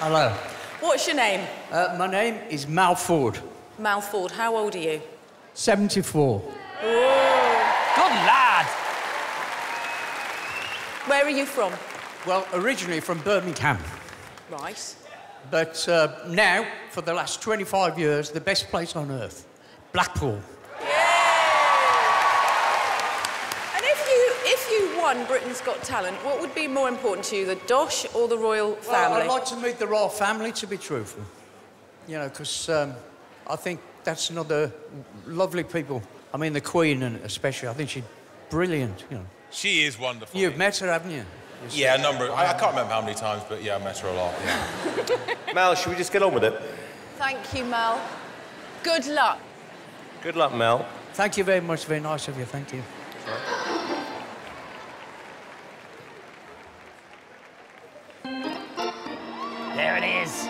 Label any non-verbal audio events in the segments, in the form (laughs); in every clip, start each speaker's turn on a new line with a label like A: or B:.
A: Hello.
B: What's your name?
A: Uh, my name is Mal Ford,
B: Mal Ford. How old are you?
A: 74.
C: Good lad.
B: Where are you from?
A: Well, originally from Birmingham,
B: Right.
A: but uh, now, for the last 25 years, the best place on earth, Blackpool.
B: And if you if you won Britain's Got Talent, what would be more important to you, the Dosh or the royal family?
A: Well,
B: family?
A: I'd like to meet the royal family, to be truthful. You know, because um, I think that's another lovely people. I mean, the Queen, and especially, I think she's brilliant. You know,
D: She is wonderful.
A: you've met her, haven't you?
D: Yeah, a number. Of, I, I can't remember how many times, but yeah, I met her a lot. Yeah. (laughs)
E: Mal, should we just get on with it?
B: Thank you, Mal. Good luck.
E: Good luck, Mal.
A: Thank you very much. Very nice of you. Thank you.
C: There it is.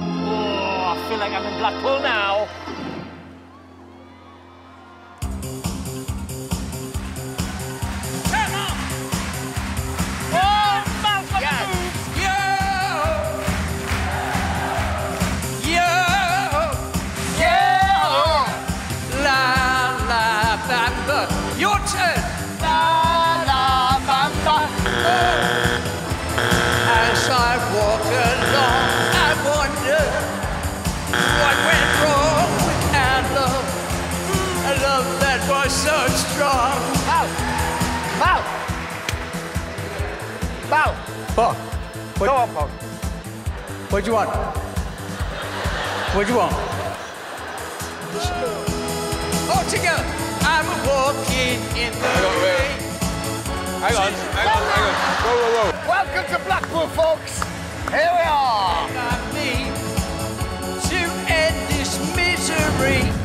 C: Oh, I feel like I'm in Blackpool now.
A: Love that was so strong.
C: Bow. Bow. Bow.
A: Bob,
C: Go on, Bob.
A: what do you want? What do you want? All together. I'm walking in the rain.
D: Hang on, hang on, hang on. Whoa, whoa, whoa.
C: Welcome to Blackpool, folks. Here we are.
A: I need to end this misery.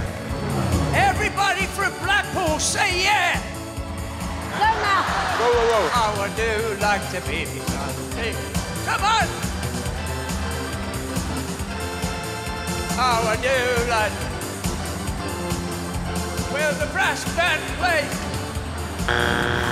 A: Everybody from Blackpool, say yeah.
D: Whoa, whoa, whoa.
A: I would do like to be something. Come on. I would do like. Will the brass band play?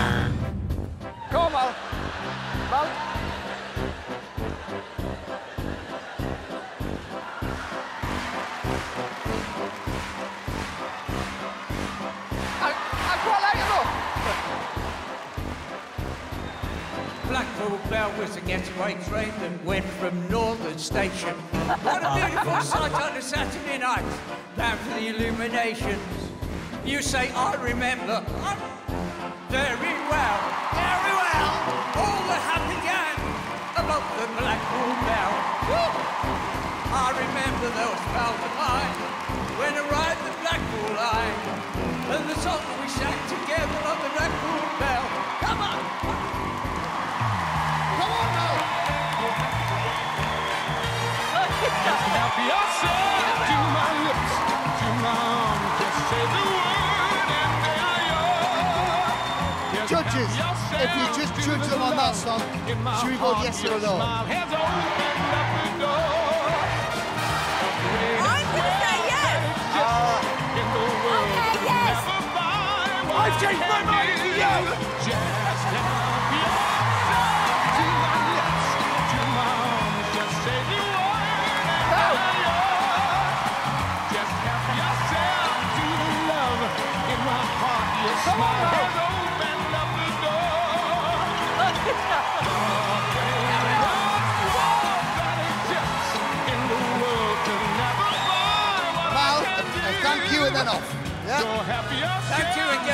A: Blackpool Belle was a getaway train that went from Northern Station. What a beautiful sight on a Saturday night, down for the illuminations. You say, I remember. Very well, very well. All the happy gang about the Blackpool Belle. Woo! I remember those bells
F: Judges, if you just judge them on that song, should we vote yes or no?
B: I'm to say yes. Ah. Okay, yes.
C: I've changed my mind to.
F: Mal, a thank you and then